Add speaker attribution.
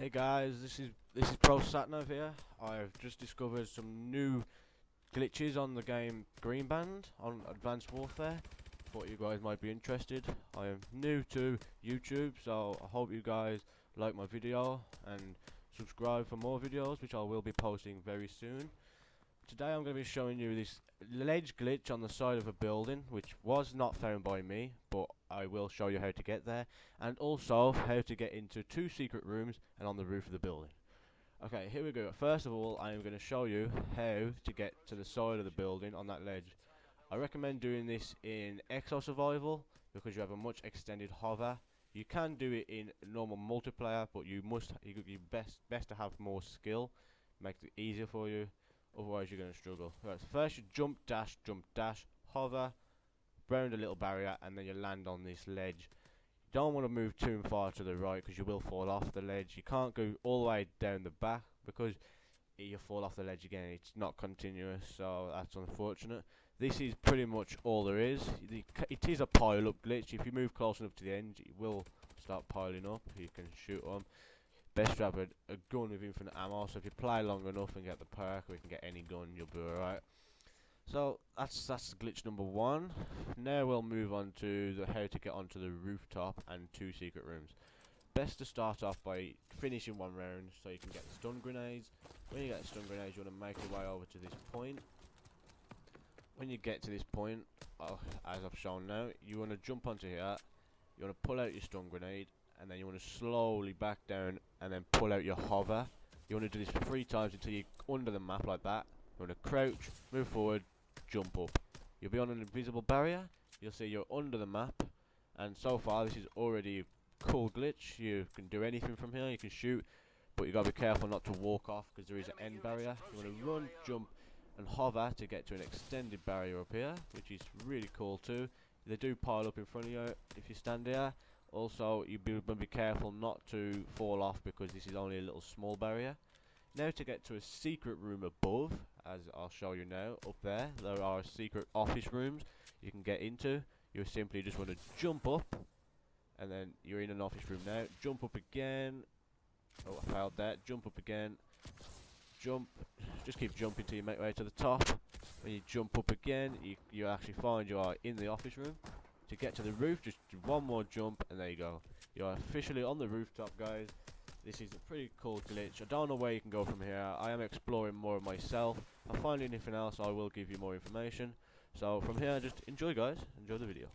Speaker 1: Hey guys, this is this is Pro Satnav here. I've just discovered some new glitches on the game Greenband on Advanced Warfare. Thought you guys might be interested. I am new to YouTube, so I hope you guys like my video and subscribe for more videos, which I will be posting very soon. Today I'm going to be showing you this ledge glitch on the side of a building, which was not found by me, but I will show you how to get there, and also how to get into two secret rooms and on the roof of the building. Okay, here we go. First of all, I am going to show you how to get to the side of the building on that ledge. I recommend doing this in Exo Survival because you have a much extended hover. You can do it in normal multiplayer, but you must you, best best to have more skill, makes it easier for you otherwise you're going to struggle. Right, so first you jump, dash, jump, dash, hover, round a little barrier, and then you land on this ledge. You don't want to move too far to the right because you will fall off the ledge. You can't go all the way down the back because you fall off the ledge again. It's not continuous, so that's unfortunate. This is pretty much all there is. It is a pile-up glitch. If you move close enough to the end, it will start piling up. You can shoot them best have a, gun with infinite ammo, so if you play long enough and get the perk, we can get any gun, you'll be alright. So, that's that's glitch number one. Now we'll move on to the how to get onto the rooftop and two secret rooms. Best to start off by finishing one round so you can get the stun grenades. When you get the stun grenades, you want to make your way over to this point. When you get to this point, uh, as I've shown now, you want to jump onto here. You want to pull out your stun grenade and then you want to slowly back down and then pull out your hover. You want to do this three times until you're under the map like that. You want to crouch, move forward, jump up. You'll be on an invisible barrier. You'll see you're under the map. And so far, this is already a cool glitch. You can do anything from here. You can shoot, but you got to be careful not to walk off because there is an end barrier. You want to run, jump, and hover to get to an extended barrier up here, which is really cool too. They do pile up in front of you if you stand here. Also, you be, be careful not to fall off because this is only a little small barrier. Now to get to a secret room above, as I'll show you now, up there, there are secret office rooms you can get into. You simply just want to jump up, and then you're in an office room now. Jump up again. Oh, I failed that. Jump up again. Jump. Just keep jumping till you make your way to the top. When you jump up again, you, you actually find you are in the office room. To get to the roof, just do one more jump, and there you go. You're officially on the rooftop, guys. This is a pretty cool glitch. I don't know where you can go from here. I am exploring more of myself. If I find anything else, I will give you more information. So from here, just enjoy, guys. Enjoy the video.